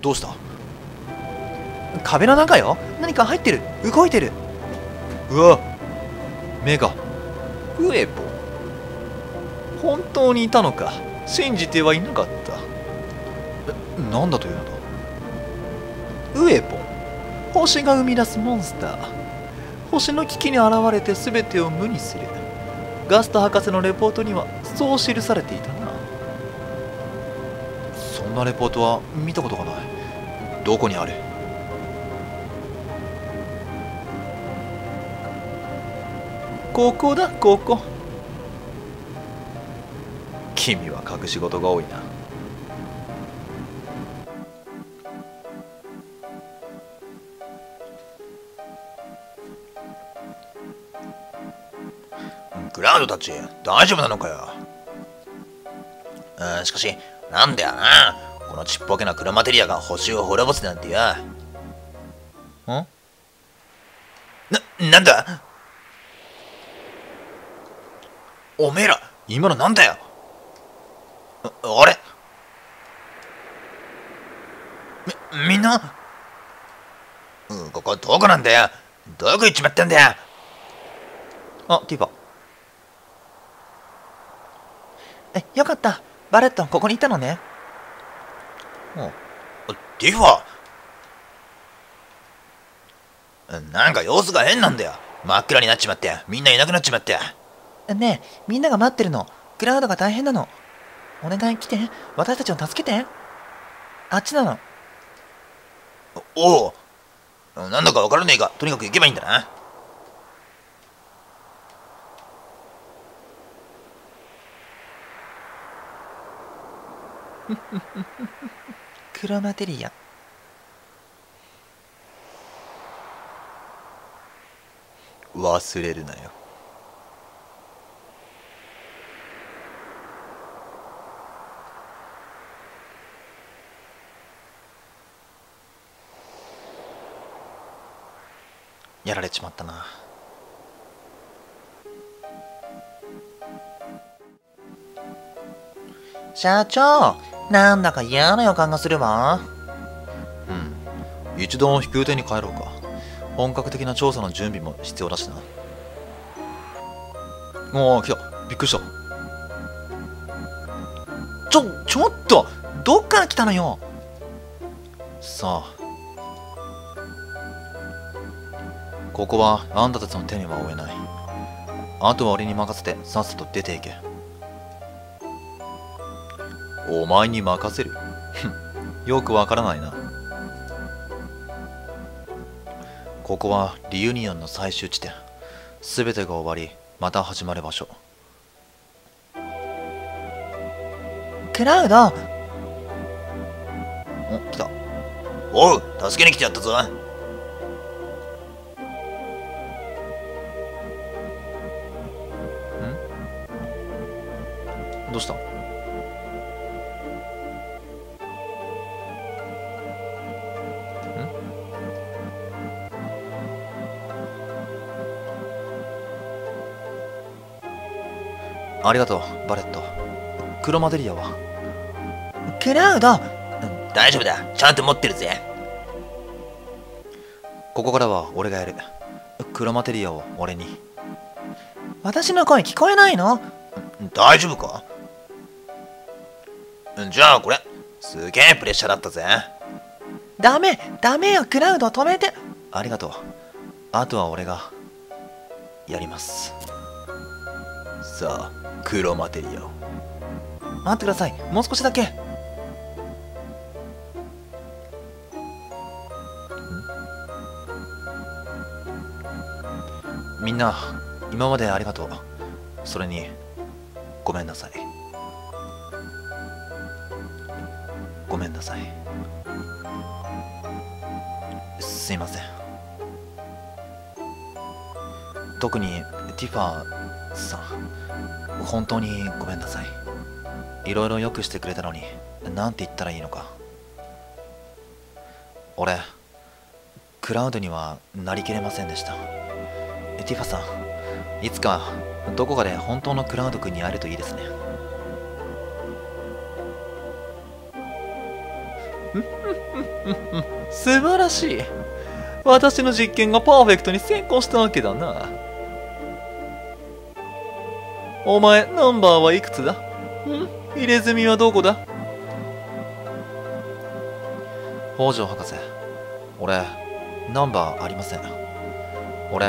どうした？壁の中よ。何か入ってる。動いてる。うわ。目が。ウエポ本当にいたのか。信じてはいなかった。なんだというのだ？ウエポ星が生み出すモンスター。星の危機に現れて全てを無にする。ガスト博士のレポートにはそう記されていたんなレポートは見たことがない。どこにある？ここだここ。君は隠し事が多いな。クラウドたち大丈夫なのかよ？うんしかしなんだよな。このちっぽけなクロマテリアが星を滅ぼすなんてよ。ん？な、なんだ？おめえら今のなんだよ？ああれ？み、みんな？うん、ここどこなんだよ？どこ行っちまったんだよ？あティファえ、よかった。バレットここにいたのね。ティファなんか様子が変なんだよ。真っ暗になっちまって。みんないなくなっちまって。ねえみんなが待ってるの。クラウドが大変なの。お願い来て。私たちを助けて。あっちなの。おおなんだかわからねえがとにかく行けばいいんだな クロマテリア。忘れるなよ。やられちまったな。社長！なんだか嫌な予感がするわ。うん。一度飛空艇に帰ろうか。本格的な調査の準備も必要だしな。おお来た。びっくりした。ちょちょっとどっから来たのよ。さあ。ここはあんたたちの手には負えない。あとは俺に任せてさっさと出ていけ。お前に任せる。よくわからないな。ここはリユニオンの最終地点。全てが終わりまた始まる場所。クラウド。お来た。おう助けに来てやったぞ。ありがとうバレット。クロマデリアは？クラウド大丈夫だ。ちゃんと持ってるぜ。ここからは俺がやる。クロマテリアを俺に。私の声聞こえないの？大丈夫か？じゃあこれ。すげえプレッシャーだったぜ。ダメダメよ。クラウド止めて。ありがとう。あとは俺がやります。さあクロマテリアを。待ってください。もう少しだけ。みんな今までありがとう。それにごめんなさい。ごめんなさい。すいません。特にティファーさん。本当にごめんなさい。いろいろよくしてくれたのになんて言ったらいいのか。俺クラウドにはなりきれませんでした。ティファさんいつかどこかで本当のクラウド君に会えるといいですね。素晴らしい。私の実験がパーフェクトに成功したわけだな。お前ナンバーはいくつだ？ん？入れ墨はどこだ？北条博士俺ナンバーありません。俺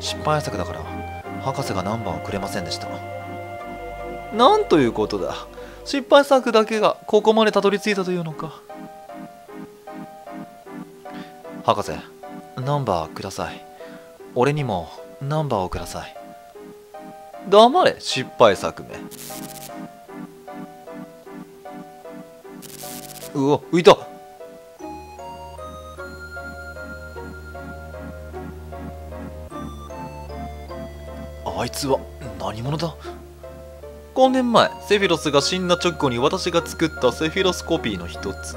失敗作だから博士がナンバーをくれませんでした。なんということだ？失敗作だけがここまでたどり着いたというのか。博士ナンバーください。俺にもナンバーをください黙れ失敗作めうわ浮いた。あいつは何者だ？5年前セフィロスが死んだ直後に私が作ったセフィロスコピーの一つ。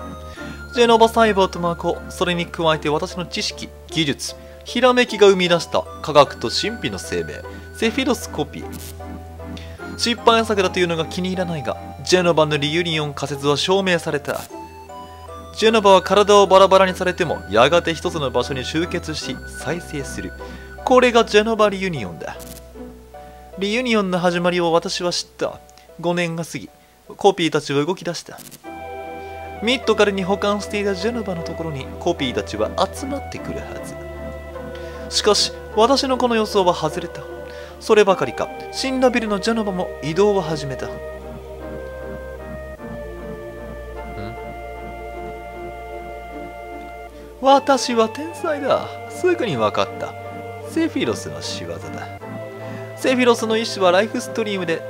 ジェノバサイバーと魔法それに加えて私の知識技術ひらめきが生み出した科学と神秘の生命セフィロスコピー。失敗作だというのが気に入らないがジェノバのリユニオン仮説は証明されたジェノバは体をバラバラにされてもやがて一つの場所に集結し再生する。これがジェノバリユニオンだ。リユニオンの始まりを私は知った。5年が過ぎコピーたちは動き出した。ミッドカルに保管していたジェノバのところにコピーたちは集まってくるはず。しかし私のこの予想は外れた。そればかりか。死んだビルのジェノバも移動を始めた。私は天才だ。すぐに分かった。セフィロスの仕業だ。セフィロスの意志はライフストリームで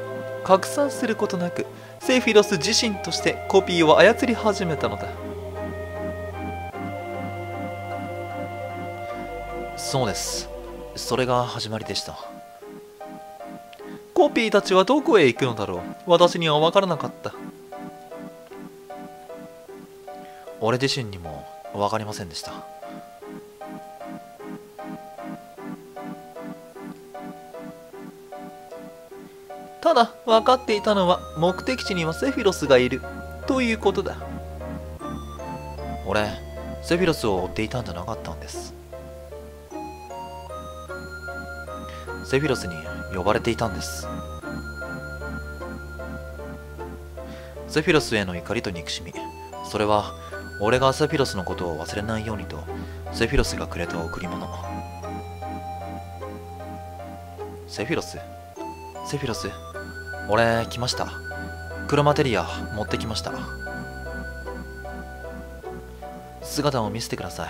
拡散することなくセフィロス自身としてコピーを操り始めたのだ。そうです。それが始まりでした。コピーたちはどこへ行くのだろう。私には分からなかった。俺自身にも分かりませんでした。ただ分かっていたのは目的地にはセフィロスがいる。ということだ。俺セフィロスを追っていたんじゃなかったんです。セフィロスに呼ばれていたんです。セフィロスへの怒りと憎しみ。それは俺がセフィロスのことを忘れないようにとセフィロスがくれた贈り物。セフィロス？セフィロス？俺来ました。クロマテリア持ってきました。姿を見せてくださ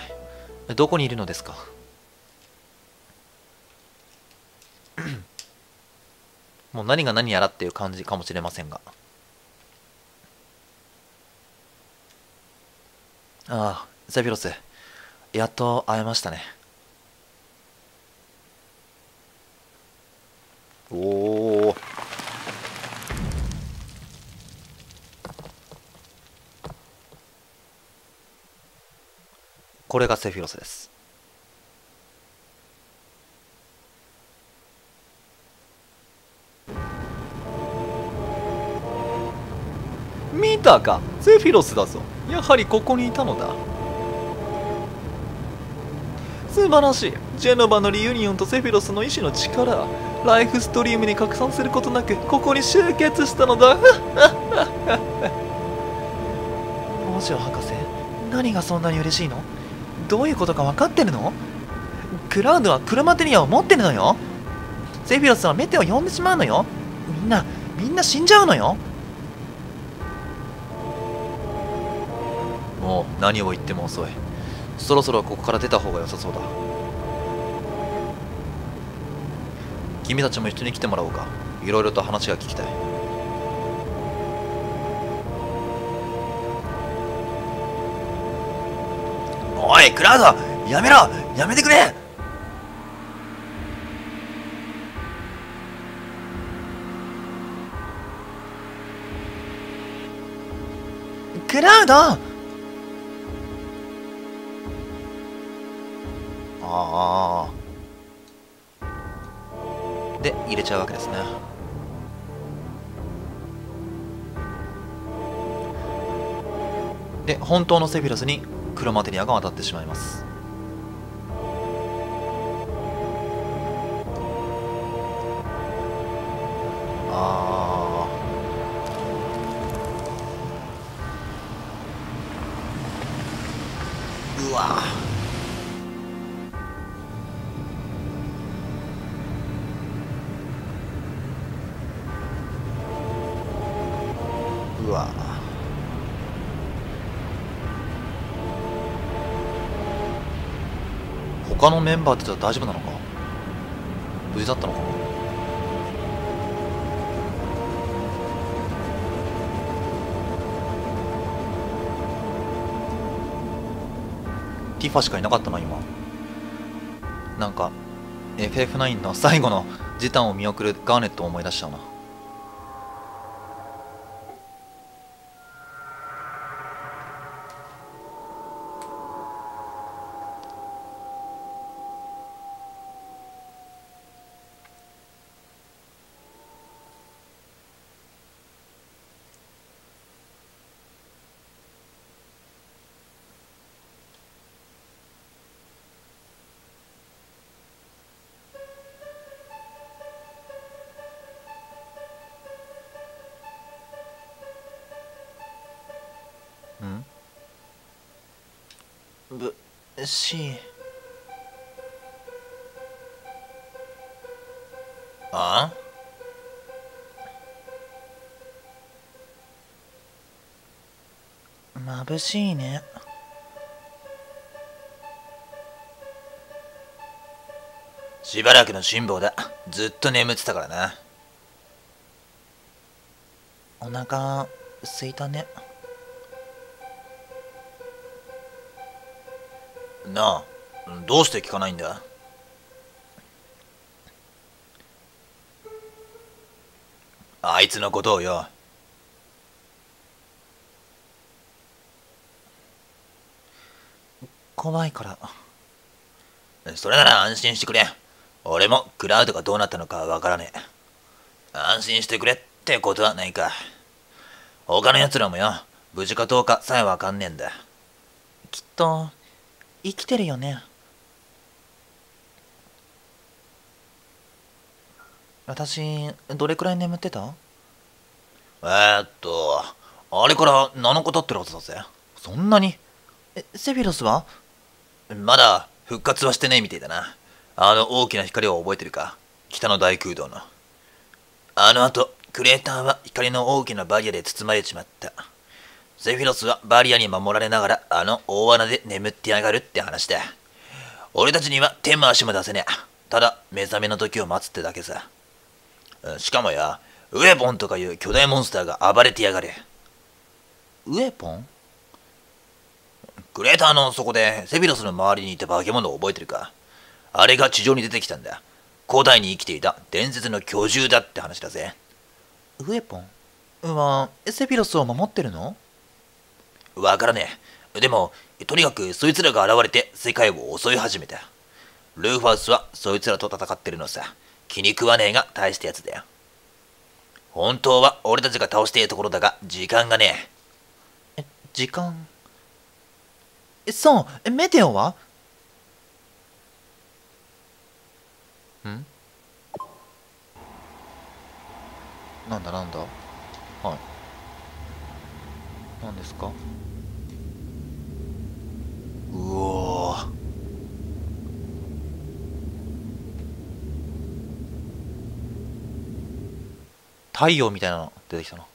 い。どこにいるのですか？もう何が何やらっていう感じかもしれませんが。ああセフィロスやっと会えましたね。おおこれがセフィロスです。見たか？セフィロスだぞ。やはりここにいたのだ。素晴らしい。ジェノバのリユニオンとセフィロスの意志の力。ライフストリームに拡散することなくここに集結したのだ。王子博士何がそんなに嬉しいの？どういうことか分かってるの？クラウドはクロマテリアを持ってるのよ。セフィロスはメテを呼んでしまうのよ。みんなみんな死んじゃうのよ。もう何を言っても遅い。そろそろここから出た方が良さそうだ。君たちも一緒に来てもらおうか。いろいろと話が聞きたい。おいクラウドやめろ。やめてくれ。クラウドで入れちゃうわけですね。で本当のセフィロスにクロマテリアが渡ってしまいます。他のメンバーって大丈夫なのか？無事だったのか？なティファしかいなかったな今。なんか FF9 の最後の時短を見送るガーネットを思い出しちゃうな。ぶしあ？眩しいね。しばらくの辛抱だ。ずっと眠ってたからな。お腹すいたね。な。どうして聞かないんだ？あいつのことをよ。怖いから。それなら安心してくれ。俺もクラウドがどうなったのかわからねえ。安心してくれってことはないか。他の奴らもよ。無事かどうかさえわかんねえんだ。きっと生きてるよね。私どれくらい眠ってた？えー、っとあれから7日経ってるはずだぜ。そんなに？えセフィロスは？まだ復活はしてねえみてえだな。あの大きな光を覚えてるか？北の大空洞の。あの後クレーターは光の大きなバリアで包まれちまったゼフィロスはバリアに守られながらあの大穴で眠ってやがるって話だ。俺たちには手も足も出せねえ。ただ目覚めの時を待つってだけさ。しかもやウェポンとかいう巨大モンスターが暴れてやがる。ウエポン？クレーターの底でセフィロスの周りにいた化け物を覚えてるか。あれが地上に出てきたんだ。古代に生きていた伝説の巨獣だって話だぜ。ウエポン？はセフィロスを守ってるの？わからねえ。でもとにかくそいつらが現れて世界を襲い始めたルーファウスはそいつらと戦ってるのさ。気に食わねえが大したやつだよ。本当は俺たちが倒しているところだが時間がねえ。時間？えそう。えメテオは？ん？なんだなんだ？はい。何ですか？うおー。太陽みたいなの出てきたな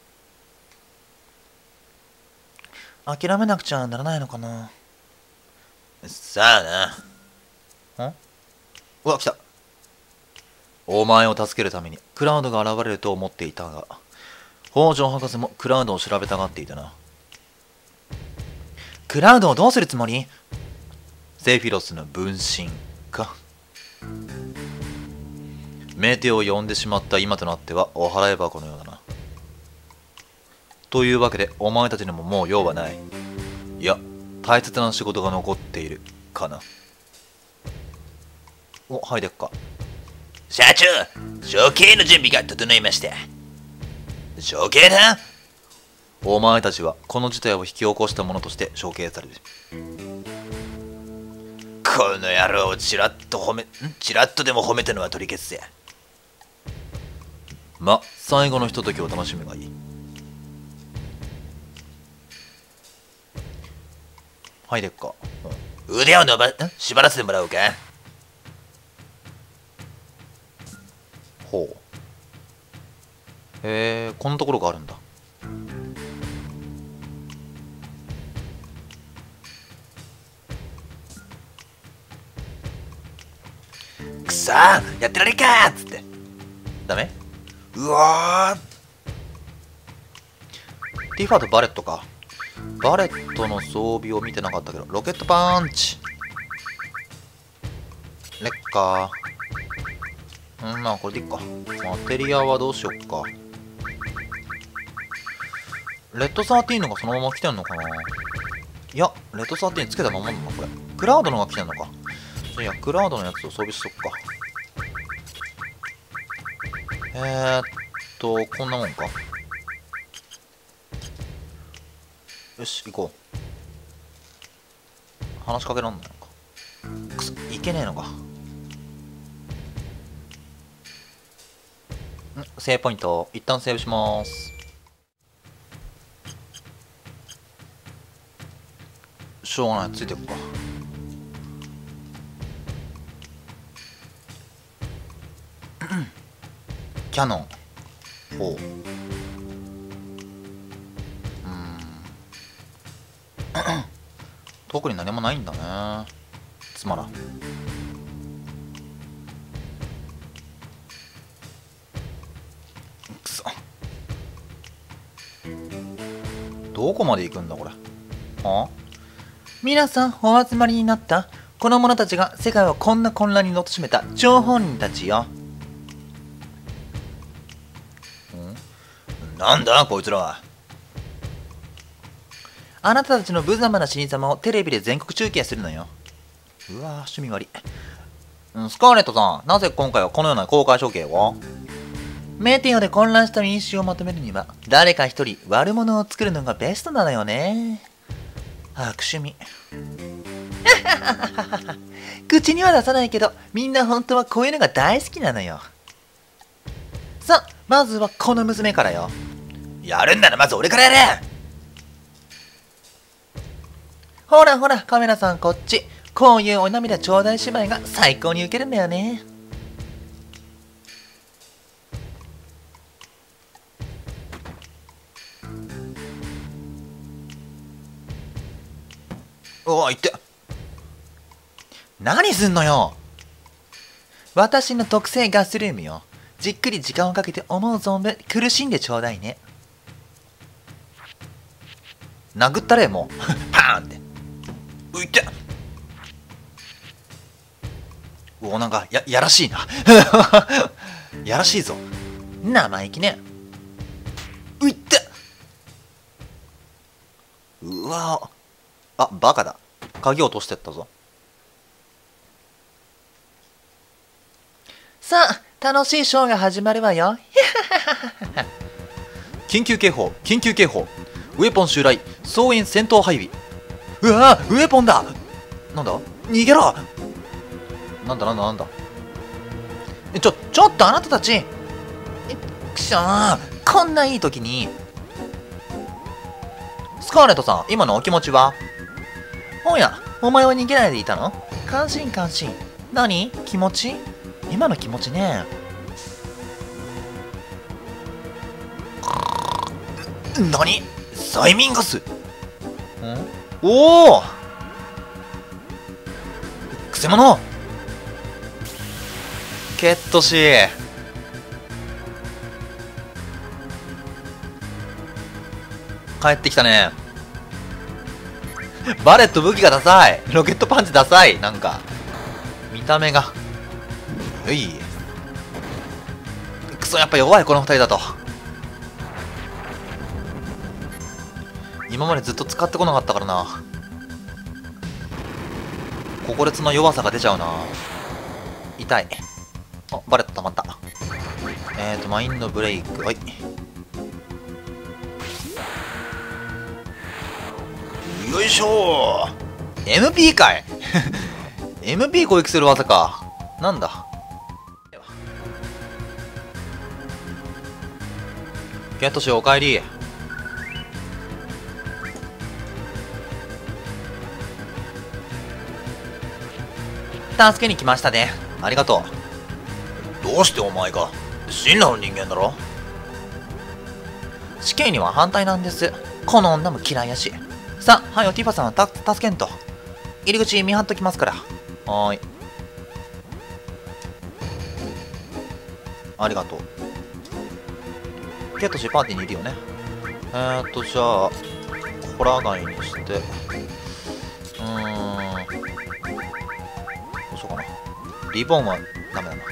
諦めなくちゃならないのかな。さあな。うわ来た。お前を助けるためにクラウドが現れると思っていたが北条博士もクラウドを調べたがっていたなクラウドをどうするつもり？セフィロスの分身か。メテオを呼んでしまった今となってはお払い箱のようだな。というわけでお前たちにももう用はない。いや大切な仕事が残っているかな。おはいでっか。社長処刑の準備が整いました。処刑だお前たちはこの事態を引き起こした者として処刑されるこの野郎をチラッと褒めんチラッとでも褒めたのは取り消すぜ。ま最後のひとときを楽しめばいい。はいでっか、うん腕を伸ば縛らせてもらおうかほう。へえこんなところがあるんだ。さーやってられっかっつって。ダメ？うわティファとバレットか。バレットの装備を見てなかったけどロケットパンチ。レッカー。うんまあこれでいいか。マテリアはどうしよっか。レッド13のがそのまま来てんのかな。いやレッド13つけたままなのこれ。クラウドのが来てんのか。いやクラウドのやつを装備しとくか。えー、っとこんなもんか。よし行こう。話しかけらんないのか。くそいけねえのか。んセーブポイント一旦セーブします。しょうがないついてくか。ャノンほう。うん。特に何もないんだね。つまらん。くそ。どこまで行くんだこれ。あ？皆さんお集まりになった。この者たちが世界をこんな混乱に貶めた張本人たちよ。なんだこいつらは。あなたたちの無様な死に様をテレビで全国中継するのよ。うわ趣味悪いうんスカーレットさんなぜ今回はこのような公開処刑を？メテオで混乱した民衆をまとめるには誰か一人悪者を作るのがベストなのよね。悪趣味口には出さないけどみんな本当はこういうのが大好きなのよ。さあまずはこの娘からよ。やるんならまず俺からやれ。ほらほらカメラさんこっち。こういうお涙ちょうだい姉妹が最高にウケるんだよね。おおいって。何すんのよ。私の特製ガスルームよ。じっくり時間をかけて思う存分苦しんでちょうだいね。殴ったれもう パーンって。ういて。うおなんかややらしいな。やらしいぞ。生意気ね。ういて。うわ。あバカだ。鍵落としてったぞ。さあ楽しいショーが始まるわよ。緊急警報緊急警報。ウェポン襲来総員戦闘配備。うわウェポンだ。なんだ？逃げろ。なんだなんだなんだ？えちょちょっとあなたたち。えくしょー。こんないい時に。スカーレットさん今のお気持ちは？おやお前は逃げないでいたの？関心関心。何？気持ち？今の気持ちね。何？催眠ガス。ん？おおくせ者！ケットシー帰ってきたね。バレット武器がダサい。ロケットパンチダサい。なんか見た目が。うい。クソやっぱ弱いこの二人だと。今までずっと使ってこなかったからな。こ烈な弱さが出ちゃうな。痛い。あバレット溜まった。えーとマインドブレイク。はい。よいしょ。MP かい。MP 攻撃する技か。なんだ？ケントシおかえり。助けに来ましたね。ありがとう。どうしてお前が神羅の人間だろ？死刑には反対なんです。この女も嫌いやし。さあはいよティファさんはた助けんと。入り口見張っときますから。はーい。ありがとう。ケントシパーティーにいるよね。えーっとじゃあホラガイにして。うーん。どうしようかな。リボンはダメだな。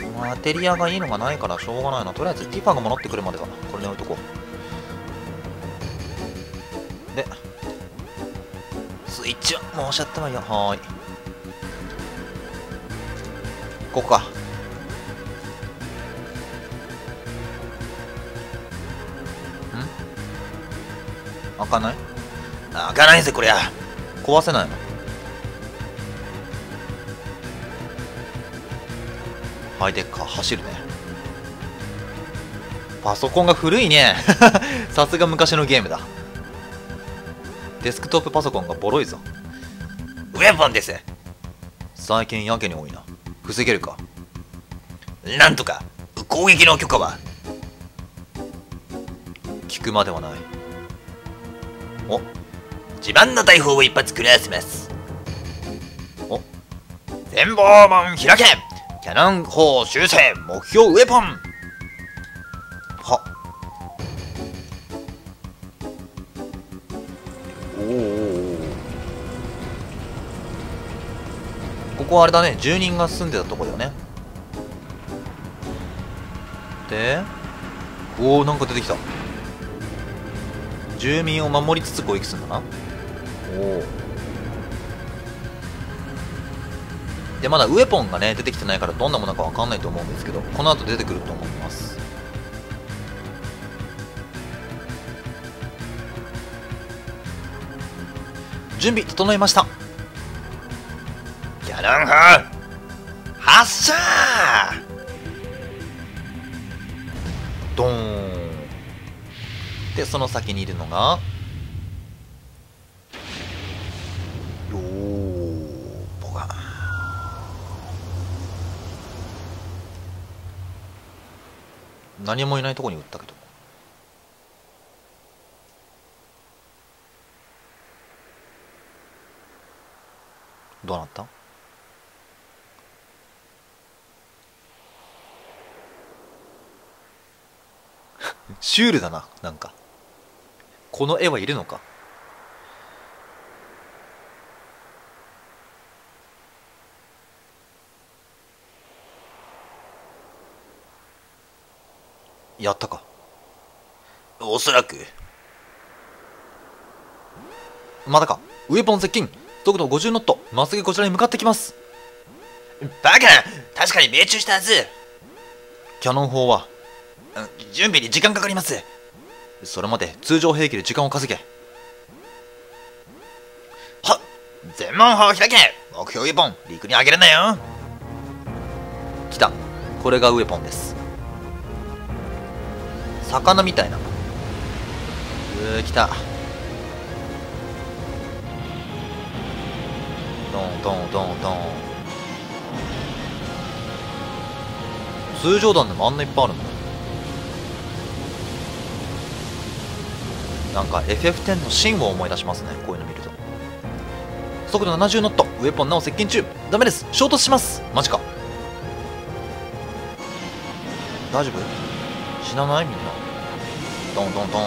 うん。マテリアがいいのがないからしょうがないな。とりあえずティファが戻ってくるまではこれで置いとこう。でスイッチをもうしちゃってもいいよ。はーい。ここか。ん？開かない？開かないぜこりゃ。壊せないの。ハイデッカー走るね。パソコンが古いね。さすが昔のゲームだ。デスクトップパソコンがボロいぞ。ウェポンです。最近やけに多いな。防げるか？なんとか攻撃の許可は？聞くまではない。お？自慢の大砲を一発クリアします。お？全貌門開け。キャノン砲修正。目標ウェポン。ここはあれだね。住人が住んでたとこだよね。でおおなんか出てきた。住民を守りつつ攻撃するんだな？おおでまだウェポンがね出てきてないからどんなものかわかんないと思うんですけどこの後出てくると思います。準備整いました。キャノン砲発射ドーン。でその先にいるのがおーボガ。何もいないとこに撃ったけど。どうなった？シュールだななんか。この絵はいるのか。やったか。おそらく。まだか。ウェポン接近。速度50ノット。まっすぐこちらに向かってきます。バカ。確かに命中したはず。キャノン砲はうん準備に時間かかります。それまで通常兵器で時間を稼げ。はっ全門砲開け。目標ウェポン陸に上げるなよ。来た。これがウェポンです。魚みたいな。うー来た。ドンドンドンドン。通常弾でもあんないっぱいあるの？なんか FF10 のシンを思い出しますね。こういうの見ると。速度70ノット。ウェポンなお接近中。ダメです。衝突します。マジか。大丈夫？死なないみんな。ドンドンドン。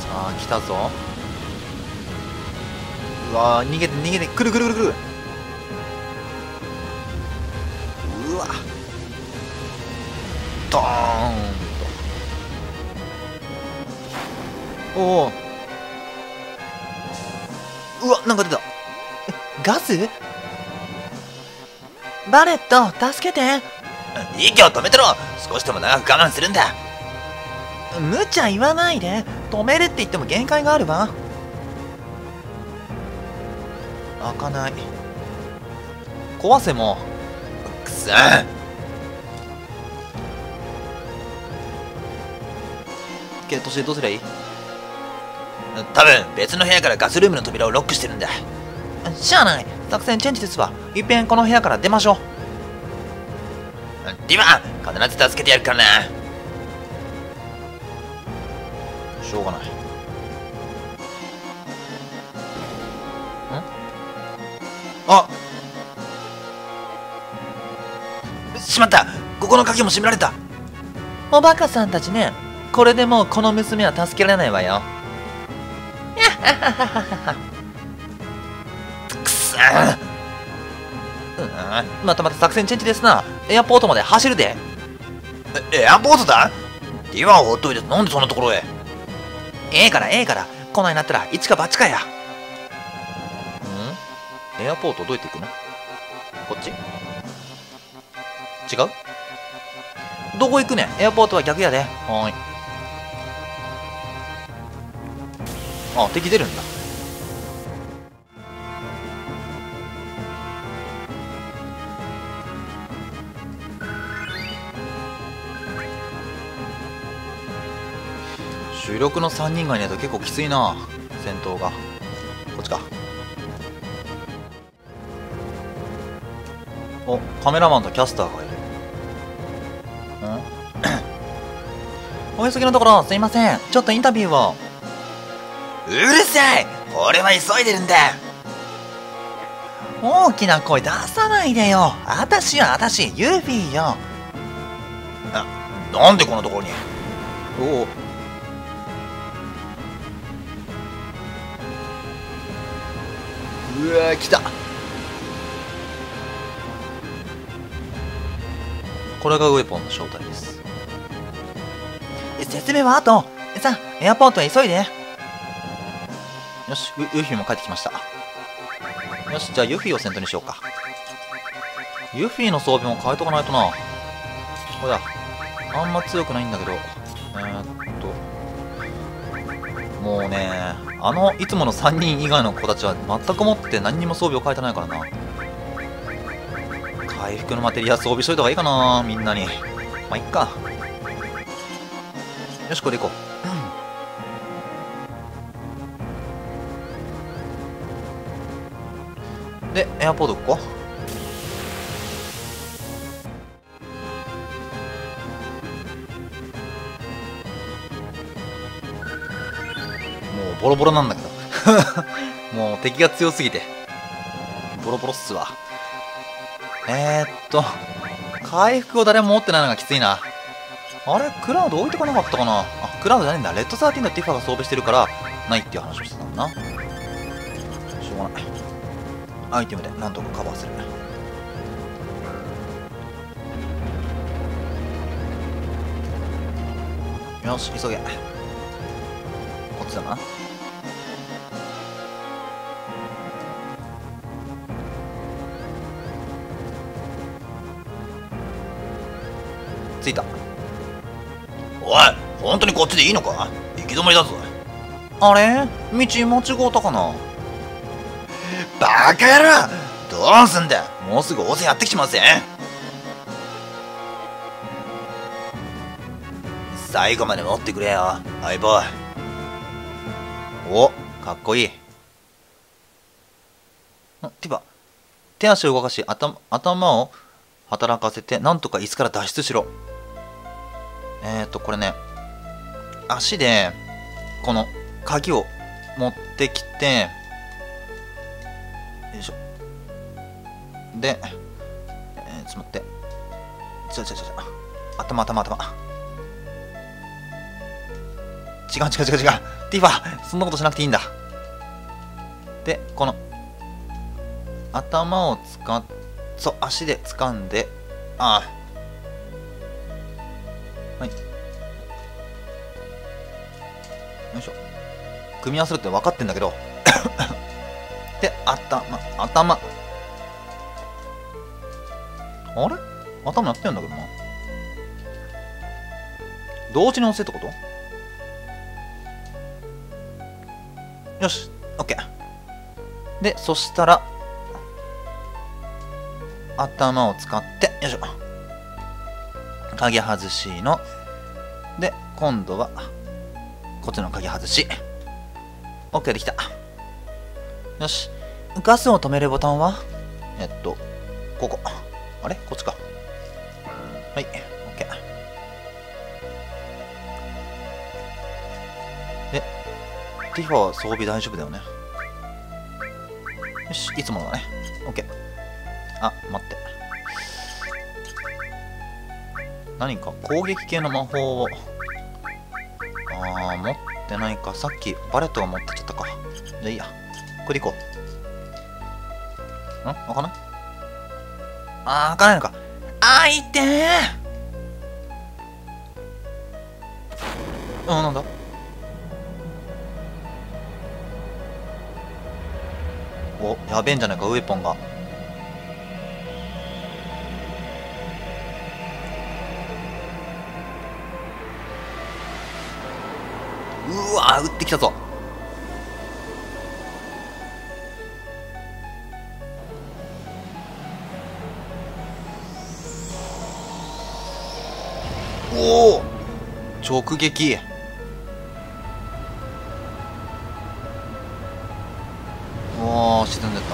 さあ来たぞ。うわ逃げて逃げて。くるくるくるくる。おおうわなんか出た。ガス？バレット助けて。息を止めてろ。少しでも長く我慢するんだ。無茶言わないで。止めるって言っても限界があるわ。開かない。壊せもくそ。ゲットしてどうすりゃいい？多分別の部屋からガスルームの扉をロックしてるんだ。しゃあない。作戦チェンジですわ。いっぺんこの部屋から出ましょう。ディバ必ず助けてやるからな。しょうがない。あ。しまった。ここの鍵も閉められた。おバカさんたちね。これでもうこの娘は助けられないわよ。くそうんまたまた作戦チェンジですな。エアポートまで走るで。エアポートだ？ディバを放っといてなんでそんなところへ？ええからええから。こないなったら一か八かや。ん？エアポートどうやって行くの？こっち？違う？どこ行くねエアポートは逆やで。はい。あ敵出るんだ。主力の3人がいないと結構きついな戦闘が。こっちか。おカメラマンとキャスターがいる。ん？お急ぎのところすいません。ちょっとインタビューを。うるさい。俺は急いでるんだ。大きな声出さないでよ。あたしよあたしユーフィーよ。なんでこんなところに？おおうわ来た。これがウェポンの正体です。説明は後。さあエアポートへ急いで。よしユフィも帰ってきました。よしじゃあユフィを先頭にしようか。ユフィの装備も変えとかないとな。これだあんま強くないんだけど。えー、っと。もうねあのいつもの3人以外の子たちは全くもって何にも装備を変えてないからな。回復のマテリア装備しといた方がいいかなみんなに。まあいっか。よしこれでいこう。でエアポートここもうボロボロなんだけど。もう敵が強すぎて。ボロボロっすわ。えー、っと回復を誰も持ってないのがきついな。あれクラウド置いてかなかったかな？あクラウドじゃないんだ。レッド13のティファが装備してるからないっていう話をしてたんだな。しょうがない。アイテムでなんとかカバーする。よし急げ。こっちだな。着いた。おい本当にこっちでいいのか？行き止まりだぞ。あれ？道間違うたかな？バカ野郎。どうすんだ。もうすぐ大勢やってきちまうぜ。最後まで持ってくれよ。相棒おかっこいい。んティバ手足を動かし頭頭を働かせてなんとか椅子から脱出しろ。えっ、ー、とこれね足でこの鍵を持ってきてよいしょ。で、えー、ちょっと待って。ちょちょちょちょ頭頭頭。違う違う違う違う。ティファそんなことしなくていいんだ。でこの頭を使っそう足で掴んでああはい。よいしょ。組み合わせるって分かってんだけど。で頭頭。あれ？頭やってんだけどな。同時に押せってこと？よし OK でそしたら頭を使ってよいしょ。鍵外しので今度はこっちの鍵外し。OK できた。よし。ガスを止めるボタンは？えっとここ。あれ？こっちか。はい。OK でティファは装備大丈夫だよね？よし。いつものだね OK あ待って。何か攻撃系の魔法を。ああ持ってないか。さっきバレットが持ってっちゃったか。じゃあいいやこれでいこう。ん？開かない？あー開かないのか。あーいってー。うんなんだ？おやべえんじゃないかウェポンが。うわー撃ってきたぞ。直撃。おお沈んでった。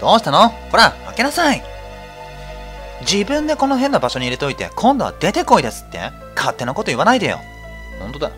どうしたの？ほら開けなさい。自分でこの変な場所に入れといて今度は出てこいですって。勝手なこと言わないでよ。本当だ。